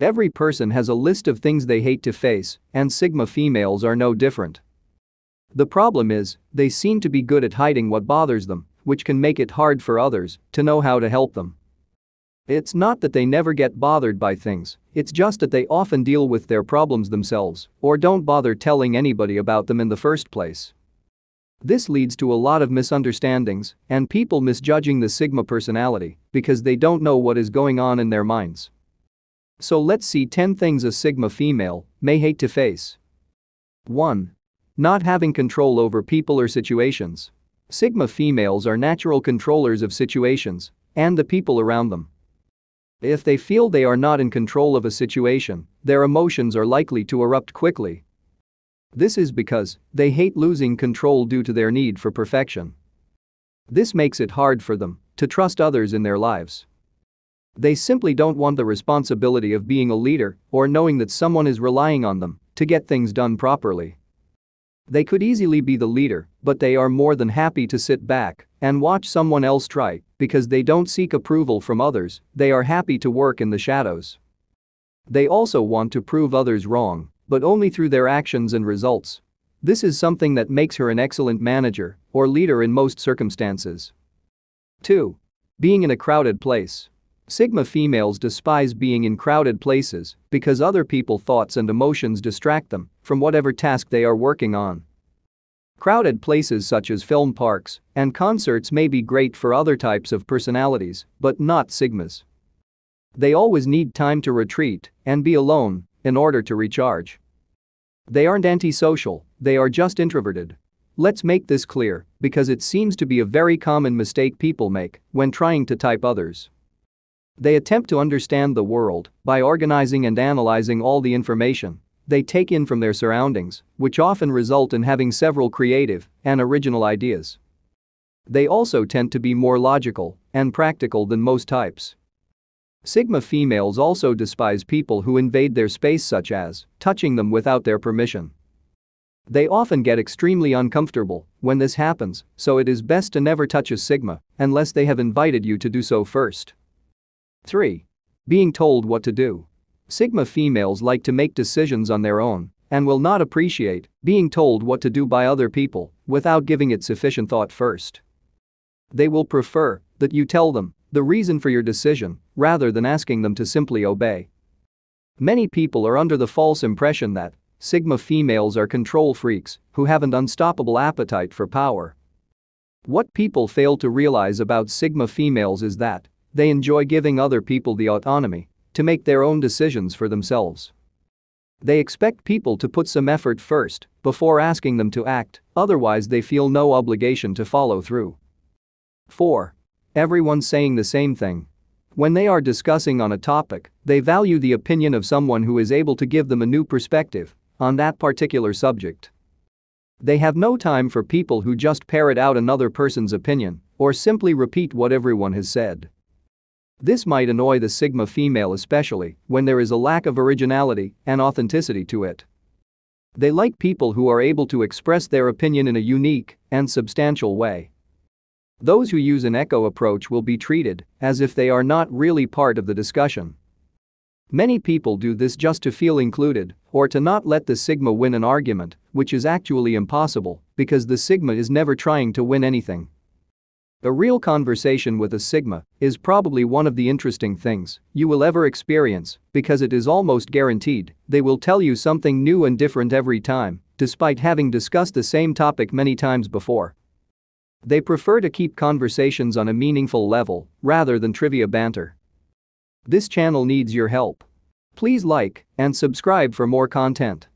Every person has a list of things they hate to face, and Sigma females are no different. The problem is, they seem to be good at hiding what bothers them, which can make it hard for others to know how to help them. It's not that they never get bothered by things, it's just that they often deal with their problems themselves or don't bother telling anybody about them in the first place. This leads to a lot of misunderstandings and people misjudging the Sigma personality because they don't know what is going on in their minds. So let's see 10 things a Sigma female may hate to face. 1. Not having control over people or situations. Sigma females are natural controllers of situations and the people around them. If they feel they are not in control of a situation, their emotions are likely to erupt quickly. This is because they hate losing control due to their need for perfection. This makes it hard for them to trust others in their lives. They simply don't want the responsibility of being a leader or knowing that someone is relying on them to get things done properly. They could easily be the leader, but they are more than happy to sit back and watch someone else try because they don't seek approval from others, they are happy to work in the shadows. They also want to prove others wrong, but only through their actions and results. This is something that makes her an excellent manager or leader in most circumstances. 2. Being in a crowded place. Sigma females despise being in crowded places because other people's thoughts and emotions distract them from whatever task they are working on. Crowded places such as film parks and concerts may be great for other types of personalities, but not Sigmas. They always need time to retreat and be alone in order to recharge. They aren't antisocial, they are just introverted. Let's make this clear because it seems to be a very common mistake people make when trying to type others. They attempt to understand the world by organizing and analyzing all the information they take in from their surroundings, which often result in having several creative and original ideas. They also tend to be more logical and practical than most types. Sigma females also despise people who invade their space such as touching them without their permission. They often get extremely uncomfortable when this happens, so it is best to never touch a Sigma unless they have invited you to do so first. 3. Being told what to do. Sigma females like to make decisions on their own and will not appreciate being told what to do by other people without giving it sufficient thought first. They will prefer that you tell them the reason for your decision rather than asking them to simply obey. Many people are under the false impression that Sigma females are control freaks who have an unstoppable appetite for power. What people fail to realize about Sigma females is that they enjoy giving other people the autonomy to make their own decisions for themselves. They expect people to put some effort first before asking them to act, otherwise, they feel no obligation to follow through. 4. Everyone saying the same thing. When they are discussing on a topic, they value the opinion of someone who is able to give them a new perspective on that particular subject. They have no time for people who just parrot out another person's opinion or simply repeat what everyone has said. This might annoy the Sigma female especially when there is a lack of originality and authenticity to it. They like people who are able to express their opinion in a unique and substantial way. Those who use an echo approach will be treated as if they are not really part of the discussion. Many people do this just to feel included or to not let the Sigma win an argument, which is actually impossible because the Sigma is never trying to win anything. A real conversation with a Sigma is probably one of the interesting things you will ever experience because it is almost guaranteed they will tell you something new and different every time, despite having discussed the same topic many times before. They prefer to keep conversations on a meaningful level rather than trivia banter. This channel needs your help. Please like and subscribe for more content.